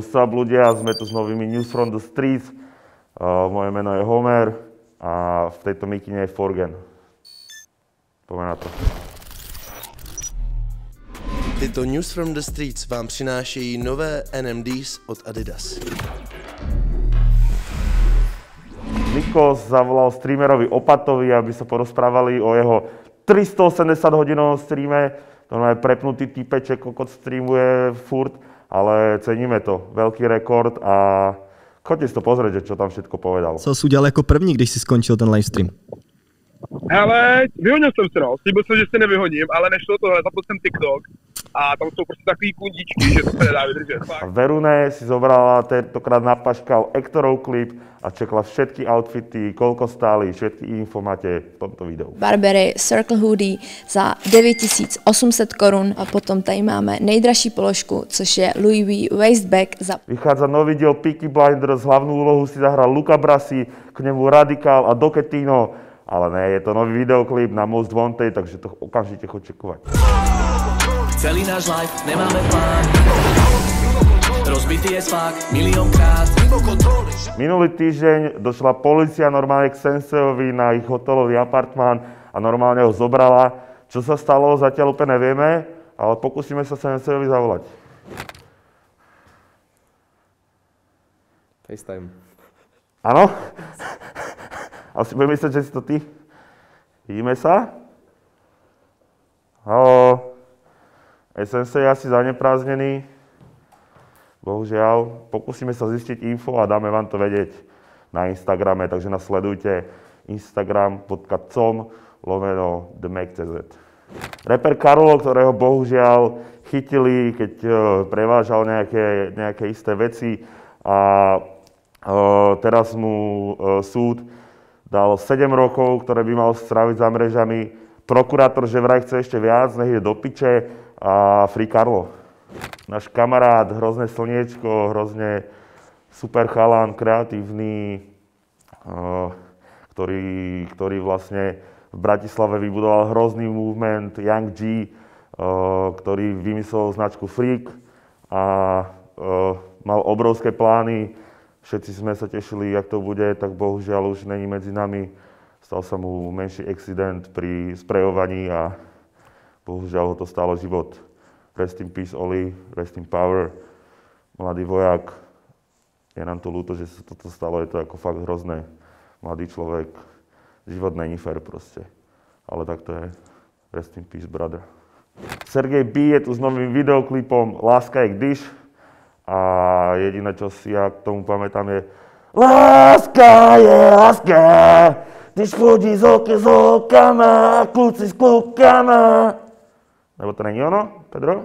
What's up ľudia, sme tu s novými News from the Streets. Uh, moje meno je Homer a v tejto mikine je Forgen. Poďme na to. Tyto News from the Streets vám přinášejí nové NMDs od Adidas. Nikos zavolal streamerovi Opatovi, aby sa porozprávali o jeho 380 hodinovom streame. Je prepnutý typeček, kokot streamuje furt, ale ceníme to. Veľký rekord a chodte si to pozrieť, že čo tam všetko povedal. Co jsi udělal jako první, když si skončil ten livestream? Ale vyhodil jsem se, no. Slíbil jsem, že se nevyhodím, ale nešlo to, zapl jsem TikTok a tam jsou prostě takový kundičky, že to se nedá vydržet. A Fakt. Verune si zobrala, tentokrát napaškal Ektorov klip a čekla všetky outfity, koľko stáli, všetky info máte v tomto videu. Barbery Circle Hoodie za 9800 korun a potom tady máme nejdražší položku, což je Louis V Waistbag za Vychádza nový diel Peaky Blinders, hlavnú úlohu si zahral Luca Brasi, k nemu Radikál a Doketino, ale ne, je to nový videoklip na Most Wanted, takže to okamžite choď čekovať. Celý náš life nemáme plán Rozbitý je svák miliónkrát Minulý týždeň došla policia normálne k Senseovi na ich hotelový apartmán a normálne ho zobrala. Čo sa stalo, zatiaľ úplne nevieme, ale pokúsime sa Senseovi zavolať. FaceTime. Áno? Asi budem myslieť, že si to ty. Vidíme sa? Haló? SNC je asi zaneprázdnený. Bohužiaľ, pokúsime sa zistiť info a dáme vám to vedieť na Instagrame, takže nás sledujte instagram.com lomeno themac.cz Reper Karolo, ktorého bohužiaľ chytili, keď eh, prevážal nejaké, nejaké isté veci a eh, teraz mu eh, súd dal 7 rokov, ktoré by mal stráviť za mrežami. Prokurátor, že vraj chce ešte viac, nech ide do piče a Free Karlo. Náš kamarát, hrozné slniečko, hrozne super chalan, kreatívny, ktorý, ktorý vlastne v Bratislave vybudoval hrozný movement Young G, ktorý vymyslel značku Freak a mal obrovské plány. Všetci sme sa tešili, jak to bude, tak bohužiaľ už není medzi nami. Stal sa mu menší accident pri sprejovaní a bohužiaľ ho to stálo život. Rest in peace, Oli, rest in power, mladý vojak. Je nám to ľúto, že sa toto stalo, je to ako fakt hrozné. Mladý človek, život není fair proste. Ale tak to je. Rest in peace, brother. Sergej B je tu s novým videoklipom Láska je když a jediné, čo si ja k tomu pamätám je Láska je láska, když chodí z oky z okama, kluci s klukama. Nebo to není ono, Pedro?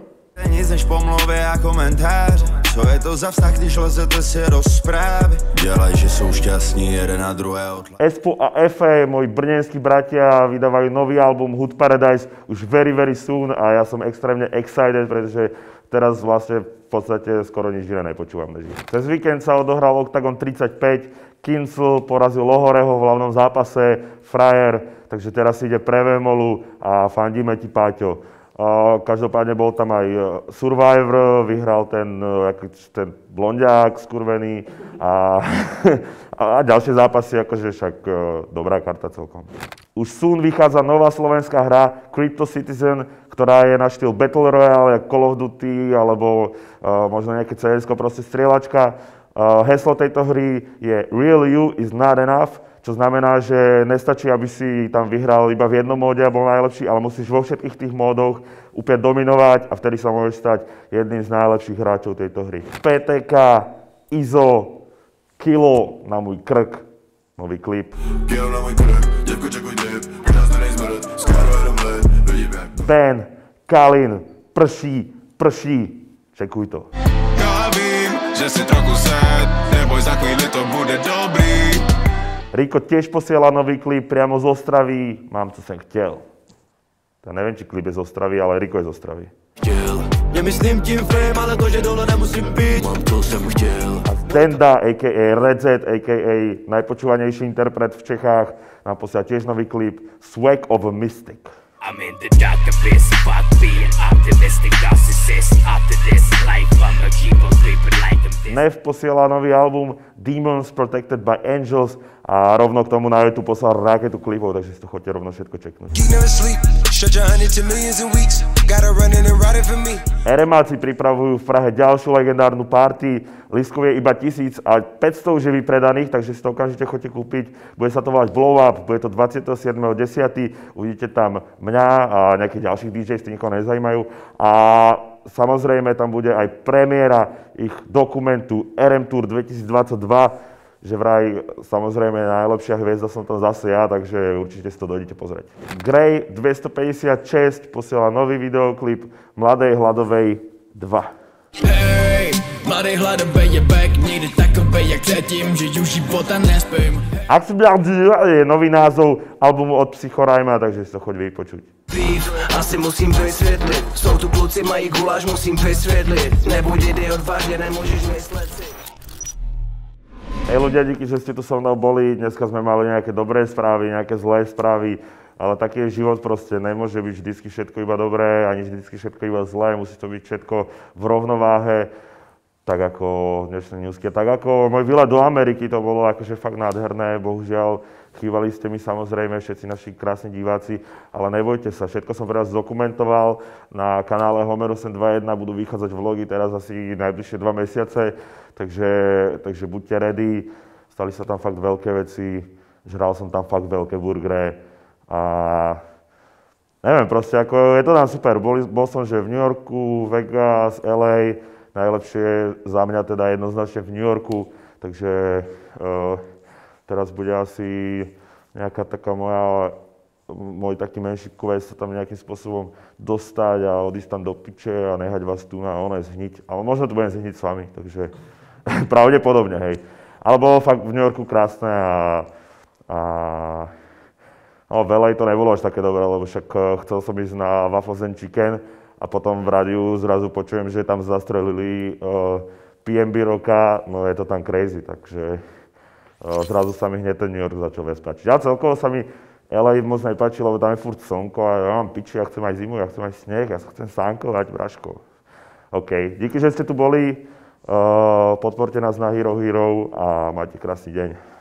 Nic než pomluvy a komentáře Co je to za vztah, když lezete si do zprávy Dělaj, že jsou šťastní jeden na druhého Espo a Efe, moji brněnskí bratia, vydávajú nový album Hood Paradise už very, very soon a ja som extrémne excited, pretože teraz vlastne podstate skoro nič iné nepočúvam než. Cez víkend sa odohral Octagon 35, Kincel porazil Lohoreho v hlavnom zápase, Frajer, takže teraz ide pre Vemolu a fandíme ti, Páťo. Každopádne bol tam aj e, Survivor, vyhral ten, e, ten blondiák skurvený a, a ďalšie zápasy, akože však e, dobrá karta celkom. Už soon vychádza nová slovenská hra Crypto Citizen, ktorá je na štýl Battle Royale, Call of Duty, alebo uh, možno nejaké cs proste strieľačka. Uh, heslo tejto hry je Real You is not enough, čo znamená, že nestačí, aby si tam vyhral iba v jednom móde a bol najlepší, ale musíš vo všetkých tých módoch úplne dominovať a vtedy sa môžeš stať jedným z najlepších hráčov tejto hry. PTK, ISO, Kilo na môj krk, nový klip. Na krk, jak Ben, Kalin, prší, prší, čekuj to. Já vím, že si trochu sad Neboj, za chvíli to bude dobrý Riko tiež posiela nový klip priamo z Ostravy, mám, co som chtěl. Ja neviem, či klip je z Ostravy, ale Riko je z Ostravy. Chtěl Nemyslím tím fame, ale to, že dole nemusím být Mám to jsem chtěl A Zdenda, a.k.a. Redzet, a.k.a. najpočúvanejší interpret v Čechách, nám posiela tiež nový klip Swag of a Mystic. I'm in the dark abyss Fuck being Nev posiela nový album Demons Protected by Angels a rovno k tomu na YouTube poslal raketu klipov, takže si to chodte rovno všetko čeknúť. RMáci pripravujú v Prahe ďalšiu legendárnu party. Lístkov je iba 1000 a 500 už je vypredaných, takže si to okamžite chodte kúpiť. Bude sa to volať Blow Up, bude to 27.10. Uvidíte tam mňa a nejakých ďalších DJs, tí nikoho nezajímajú. A samozrejme tam bude aj premiéra ich dokumentu RM Tour 2022 že vraj samozrejme najlepšia hviezda som tam zase ja, takže určite si to dojdete pozrieť. Grey 256 posiela nový videoklip Mladej hladovej 2. Hej, mladý hladovej je back, nejde takovej jak předtím, že už života nespím. Akcibladil je nový názov albumu od Psychorajma, takže si to choď vypočuť. Beef, asi musím vysvětlit. Jsou tu kluci, mají guláš, musím vysvětlit. Nebuď idiot, vážně nemůžeš myslet si. Hej ľudia, díky, že ste tu so mnou boli. Dneska sme mali nejaké dobré správy, nejaké zlé správy, ale taký je život proste. Nemôže byť vždy všetko iba dobré, ani vždy všetko iba zlé. Musí to byť všetko v rovnováhe, tak ako dnešné newsky. Tak ako môj výlet do Ameriky, to bolo akože fakt nádherné. Bohužiaľ, chývali ste mi samozrejme všetci naši krásni diváci, ale nebojte sa, všetko som pre vás dokumentoval. Na kanále Homer 821 budú vychádzať vlogy teraz asi najbližšie dva mesiace takže, takže buďte ready. Stali sa tam fakt veľké veci, žral som tam fakt veľké burgery a neviem, proste ako je to tam super. Bol, bol som, že v New Yorku, Vegas, LA, najlepšie za mňa teda jednoznačne v New Yorku, takže uh, teraz bude asi nejaká taká moja, môj taký menší quest sa tam nejakým spôsobom dostať a odísť tam do piče a nehať vás tu na ono zhniť. Ale možno tu budem zhniť s vami, takže Pravdepodobne, hej. Ale bolo fakt v New Yorku krásne a, a no, veľa to nebolo až také dobré, lebo však eh, chcel som ísť na Waffles and Chicken a potom v rádiu zrazu počujem, že tam zastrelili eh, PMB roka, no je to tam crazy, takže uh, zrazu sa mi hneď ten New York začal viac páčiť. A celkovo sa mi LA moc nepáči, lebo tam je furt slnko a ja mám piči, ja chcem aj zimu, ja chcem aj sneh, ja sa chcem sánkovať, braško. OK, díky, že ste tu boli. Podporte nás na Hero Hero a majte krásny deň.